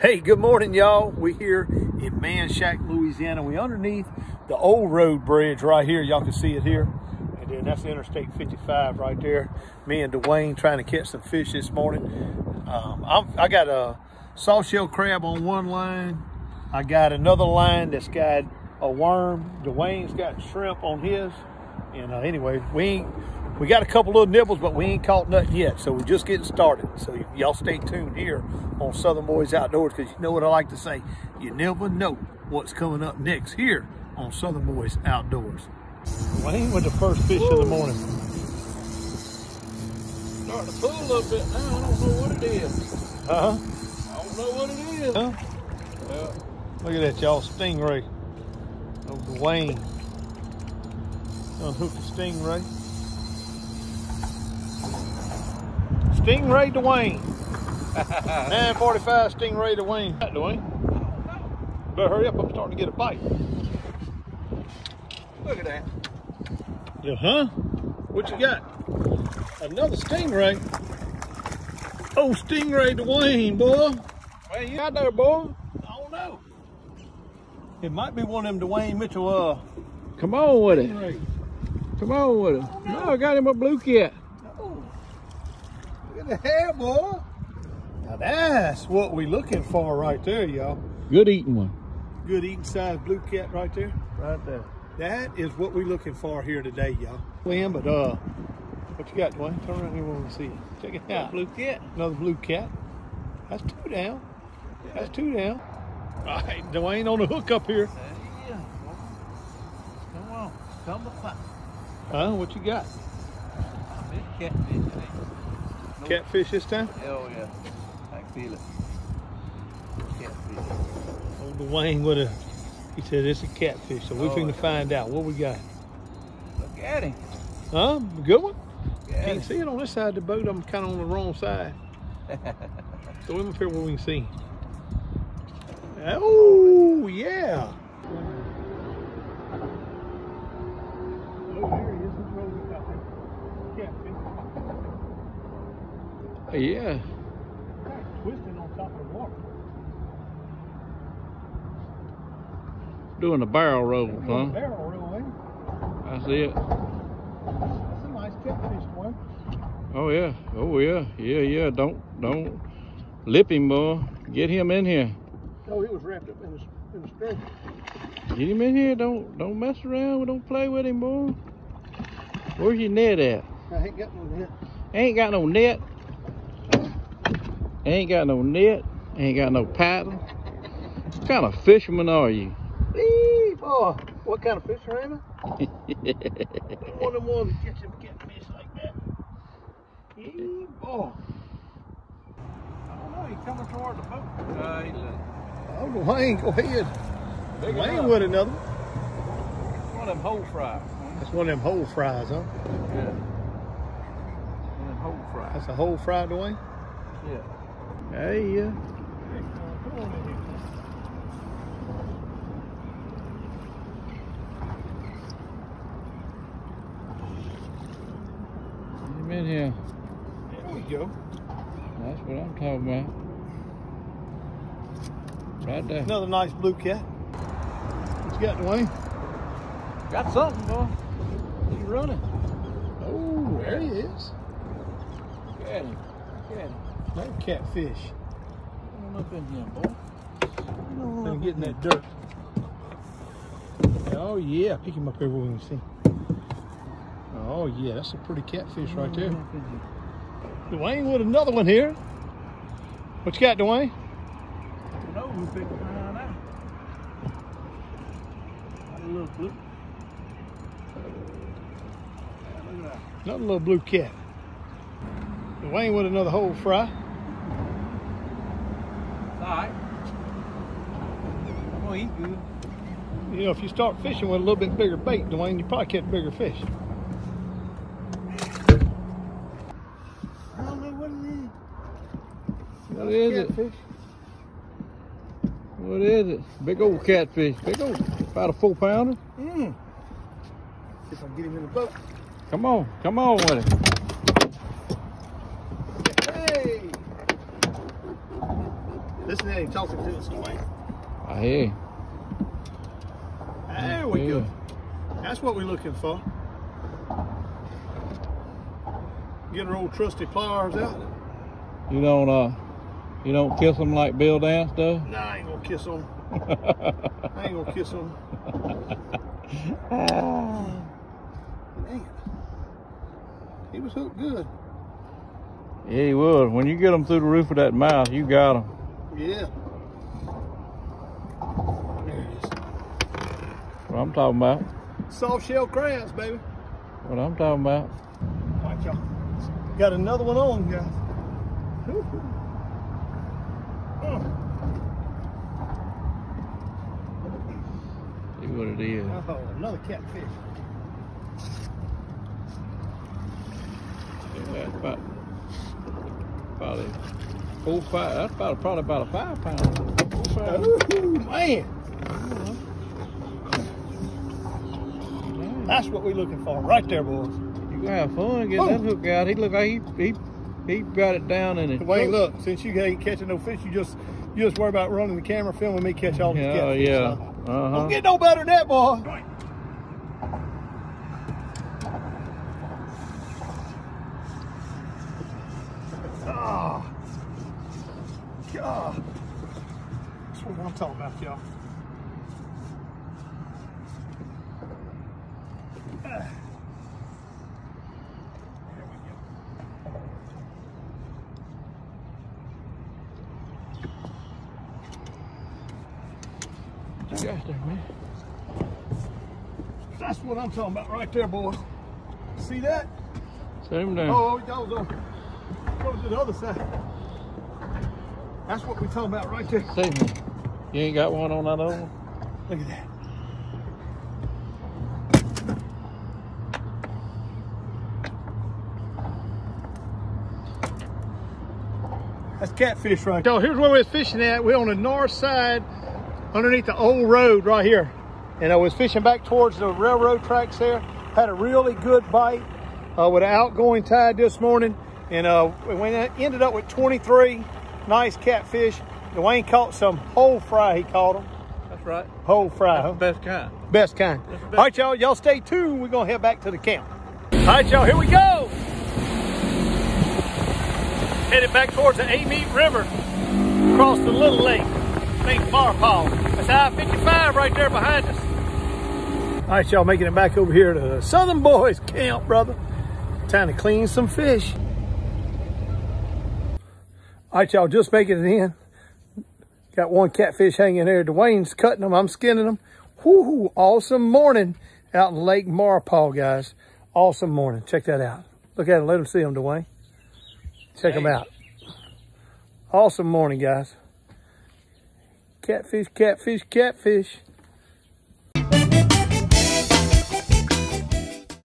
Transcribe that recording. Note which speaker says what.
Speaker 1: Hey, good morning, y'all. We're here in Manchac, Louisiana. We underneath the old road bridge right here. Y'all can see it here. And then that's Interstate 55 right there. Me and Dwayne trying to catch some fish this morning. Um, I got a soft shell crab on one line. I got another line that's got a worm. Dwayne's got shrimp on his. And uh, anyway, we ain't, we got a couple little nibbles, but we ain't caught nothing yet. So we're just getting started. So y'all stay tuned here on Southern Boyz Outdoors because you know what I like to say. You never know what's coming up next here on Southern Boyz Outdoors. Wayne with the first fish Woo. of the morning.
Speaker 2: Starting to pull a little bit now. I don't know what it is.
Speaker 1: Uh-huh.
Speaker 2: I don't know what it is. Huh?
Speaker 1: Yeah. Look at that, y'all. Stingray. Oh, Dwayne. Unhook the stingray. Stingray Dwayne. 945 Stingray Dwayne. That Dwayne. Better hurry up, I'm starting to get a bite.
Speaker 2: Look at that.
Speaker 1: Yeah, huh? What you got? Another stingray. Oh, Stingray Dwayne, boy.
Speaker 2: Well, you out there, boy?
Speaker 1: I don't know. It might be one of them Dwayne Mitchell, uh...
Speaker 2: Come on with stingray. it. Come on with it. No, I got him a blue cat
Speaker 1: the hair, boy. Now that's what we looking for right there, y'all.
Speaker 2: Good eating one.
Speaker 1: Good eating size blue cat right there.
Speaker 2: Right there.
Speaker 1: That is what we looking for here today, y'all. Liam, but uh, what you got, Dwayne? Turn around here want to see it. Check it out.
Speaker 2: Blue cat.
Speaker 1: Another blue cat. That's two down. That's two down. All right, Dwayne on the hook up here.
Speaker 2: Yeah. Come on. Come to fight.
Speaker 1: Huh? What you got?
Speaker 2: catfish.
Speaker 1: Catfish this time?
Speaker 2: Hell yeah. I can feel it. Catfish.
Speaker 1: Old Dwayne with a, he said it's a catfish, so we're oh, finna find out what we got.
Speaker 2: Look at him.
Speaker 1: Huh? Good one? Can't see it on this side of the boat. I'm kind of on the wrong side. so let me figure where we can see. Oh, yeah.
Speaker 2: Oh, Yeah.
Speaker 1: Twisting on top of the water.
Speaker 2: Doing a barrel roll, huh?
Speaker 1: Barrel roll, eh?
Speaker 2: That's it.
Speaker 1: That's a nice catfish, boy.
Speaker 2: Oh yeah. Oh yeah. Yeah, yeah. Don't don't lip him, boy. Get him in here.
Speaker 1: Oh, he was wrapped up in the, in the string.
Speaker 2: Get him in here. Don't don't mess around. Don't play with him, boy. Where's your net at?
Speaker 1: I ain't got no net.
Speaker 2: Ain't got no net. Ain't got no net. Ain't got no paddle. What kind of fisherman are you?
Speaker 1: Hey, boy. What kind of fisher am I? one of them ones that catch them catfish like that. Hey, boy. I don't know. He's coming toward the boat. Uh, he look. Oh, Dwayne, go ahead. Big Dwayne with another
Speaker 2: one. One of them whole fries.
Speaker 1: That's one of them whole fries, huh?
Speaker 2: Yeah. One of them whole fries.
Speaker 1: That's a whole fry, Dwayne?
Speaker 2: Yeah.
Speaker 1: Hey, yeah.
Speaker 2: Come in here.
Speaker 1: There we go.
Speaker 2: That's what I'm talking about. Right there.
Speaker 1: Another nice blue cat. What you got, Dwayne?
Speaker 2: Got something, boy. He's running.
Speaker 1: Oh, there he is.
Speaker 2: Look at him. Look at him.
Speaker 1: That catfish.
Speaker 2: Come up in here, boy.
Speaker 1: And getting that dirt. Oh yeah, pick him up here where we can see. Oh yeah, that's a pretty catfish right there. Dwayne with another one here. What you got, Dwayne?
Speaker 2: No, we picked around now. Got a little blue.
Speaker 1: Another little blue cat. Dwayne with another whole fry.
Speaker 2: Alright. Oh, he's good.
Speaker 1: You know, if you start fishing with a little bit bigger bait, Dwayne, you probably catch bigger fish.
Speaker 2: I don't know what it is.
Speaker 1: What is it?
Speaker 2: What is it? Big old catfish. Big old, about a four pounder.
Speaker 1: Mm. See if I can get him in the boat.
Speaker 2: Come on, come on with it.
Speaker 1: Listen to Hey, talk to us, Dwayne.
Speaker 2: I hear you.
Speaker 1: There we
Speaker 2: Yeah.
Speaker 1: go. That's what we're looking for. Get our old trusty pliers out.
Speaker 2: You don't uh, you don't kiss them like Bill Dance does.
Speaker 1: Nah, I ain't gonna kiss them. I ain't gonna kiss them. Man, he was hooked good.
Speaker 2: Yeah, he was. When you get them through the roof of that mouth, you got them.
Speaker 1: Yeah. There it is.
Speaker 2: What I'm talking about.
Speaker 1: Soft shell crabs, baby.
Speaker 2: What I'm talking about.
Speaker 1: All right, y'all. Got another one on, guys.
Speaker 2: See what it is.
Speaker 1: oh, another catfish.
Speaker 2: Yeah, about probably four five. That's about probably about a five pound. Four, five.
Speaker 1: Ooh, man. That's what we're looking for right there, boys.
Speaker 2: You gonna have fun getting that hook out. He look like he he he got it down in it.
Speaker 1: Wayne, look, since you ain't catching no fish, you just you just worry about running the camera, filming me catch all the
Speaker 2: Yeah,
Speaker 1: catfish.
Speaker 2: yeah.
Speaker 1: huh?
Speaker 2: Uh
Speaker 1: Don't get no better than that, boy. God. That's what I'm talking about, y'all. There we go.
Speaker 2: Got there, man.
Speaker 1: That's what I'm talking about right there, boy. See that?
Speaker 2: Him down.
Speaker 1: Oh, that was over. Go to the other side. That's what we're talking about right there.
Speaker 2: See. You ain't got one on that other one?
Speaker 1: Look at that. That's catfish right there. So here's where we was fishing at. We're on the north side underneath the old road right here. And I was fishing back towards the railroad tracks there. Had a really good bite uh, with an outgoing tide this morning. And uh, we went, ended up with 23 nice catfish. Dwayne caught some whole fry, he caught them.
Speaker 2: That's right.
Speaker 1: Whole fry, huh?
Speaker 2: Best kind.
Speaker 1: Best kind.
Speaker 2: Best.
Speaker 1: right, y'all. Y'all stay tuned. We're gonna head back to the camp. All right, y'all. Here we go. Headed back towards the Amite River, across the little lake, Lake Maurepas. That's I-55 right there behind us. All right, y'all. Making it back over here to the Southern Boys Camp, brother. Time to clean some fish. All right, y'all. Just making it in. Got one catfish hanging there. Dwayne's cutting them. I'm skinning them. Whoo, awesome morning out in Lake Maurepas, guys. Awesome morning. Check that out. Look at them. Let them see them, Dwayne. Check them out. Awesome morning, guys. Catfish, catfish, catfish.